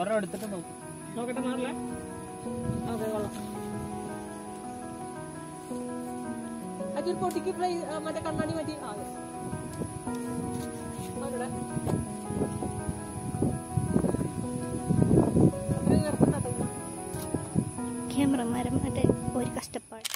ഒരെണ്ണം എടുത്തിട്ട് നോക്കും. നോക്കട്ടെ മാറില്ല? അതെ കൊള്ളാം. അതൊരു പൊട്ടിക്ക് ഫ്ലൈ മറ്റേ കണ്ണാടി ആ അവിടെ. അത്രയും ഒരു കഷ്ടപ്പാട്.